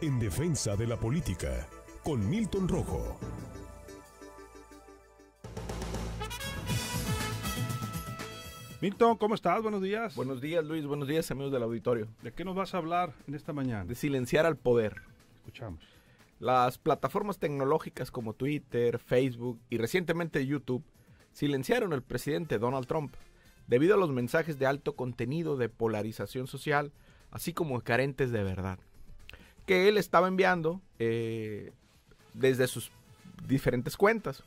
en defensa de la política, con Milton Rojo. Milton, ¿cómo estás? Buenos días. Buenos días, Luis. Buenos días, amigos del auditorio. ¿De qué nos vas a hablar en esta mañana? De silenciar al poder. Escuchamos. Las plataformas tecnológicas como Twitter, Facebook y recientemente YouTube silenciaron al presidente Donald Trump debido a los mensajes de alto contenido de polarización social, así como carentes de verdad, que él estaba enviando eh, desde sus diferentes cuentas.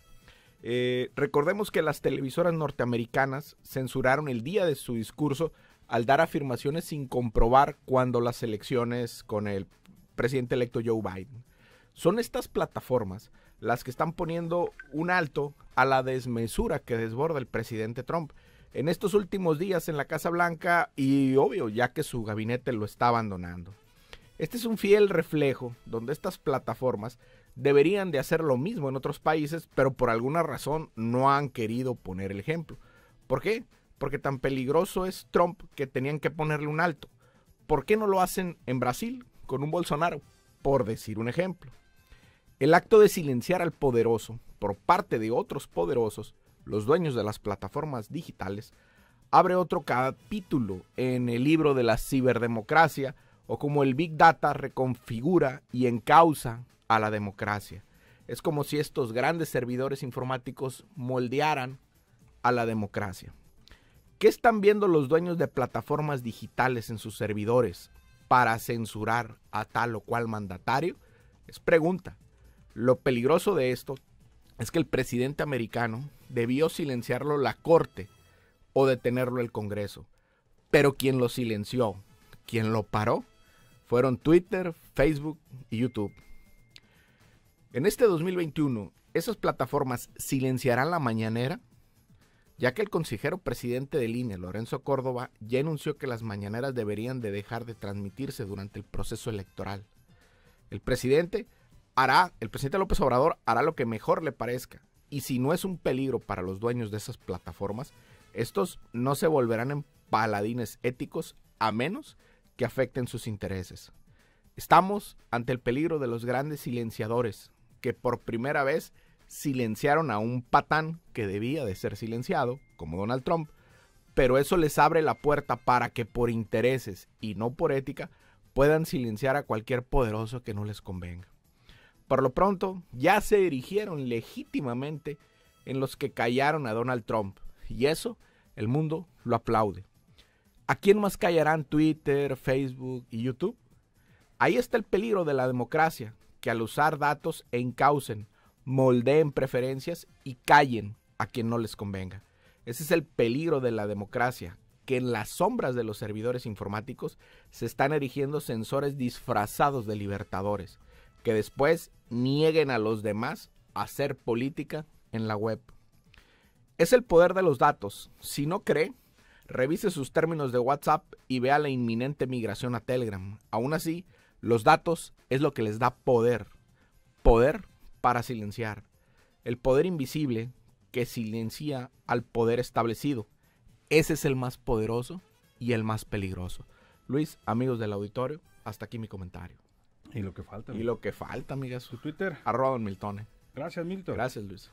Eh, recordemos que las televisoras norteamericanas censuraron el día de su discurso al dar afirmaciones sin comprobar cuando las elecciones con el presidente electo Joe Biden. Son estas plataformas las que están poniendo un alto a la desmesura que desborda el presidente Trump en estos últimos días en la Casa Blanca y obvio ya que su gabinete lo está abandonando. Este es un fiel reflejo donde estas plataformas deberían de hacer lo mismo en otros países, pero por alguna razón no han querido poner el ejemplo. ¿Por qué? Porque tan peligroso es Trump que tenían que ponerle un alto. ¿Por qué no lo hacen en Brasil con un Bolsonaro? Por decir un ejemplo. El acto de silenciar al poderoso por parte de otros poderosos, los dueños de las plataformas digitales, abre otro capítulo en el libro de la ciberdemocracia o como el Big Data reconfigura y encausa a la democracia. Es como si estos grandes servidores informáticos moldearan a la democracia. ¿Qué están viendo los dueños de plataformas digitales en sus servidores para censurar a tal o cual mandatario? Es pregunta. Lo peligroso de esto es que el presidente americano debió silenciarlo la corte o detenerlo el Congreso. Pero quien lo silenció, quien lo paró, fueron Twitter, Facebook y YouTube. En este 2021, ¿esas plataformas silenciarán la mañanera? Ya que el consejero presidente del INE, Lorenzo Córdoba, ya anunció que las mañaneras deberían de dejar de transmitirse durante el proceso electoral. El presidente hará, el presidente López Obrador hará lo que mejor le parezca. Y si no es un peligro para los dueños de esas plataformas, estos no se volverán en paladines éticos a menos que afecten sus intereses. Estamos ante el peligro de los grandes silenciadores, que por primera vez silenciaron a un patán que debía de ser silenciado, como Donald Trump, pero eso les abre la puerta para que por intereses y no por ética puedan silenciar a cualquier poderoso que no les convenga. Por lo pronto, ya se erigieron legítimamente en los que callaron a Donald Trump, y eso el mundo lo aplaude. ¿A quién más callarán Twitter, Facebook y YouTube? Ahí está el peligro de la democracia, que al usar datos encaucen, moldeen preferencias y callen a quien no les convenga. Ese es el peligro de la democracia, que en las sombras de los servidores informáticos se están erigiendo sensores disfrazados de libertadores, que después nieguen a los demás a hacer política en la web. Es el poder de los datos. Si no cree, revise sus términos de WhatsApp y vea la inminente migración a Telegram. Aún así, los datos es lo que les da poder. Poder para silenciar. El poder invisible que silencia al poder establecido. Ese es el más poderoso y el más peligroso. Luis, amigos del auditorio, hasta aquí mi comentario. Y lo que falta. Y lo que falta, amigas. Su Twitter. Arroba Don Milton. Gracias, Milton. Gracias, Luis.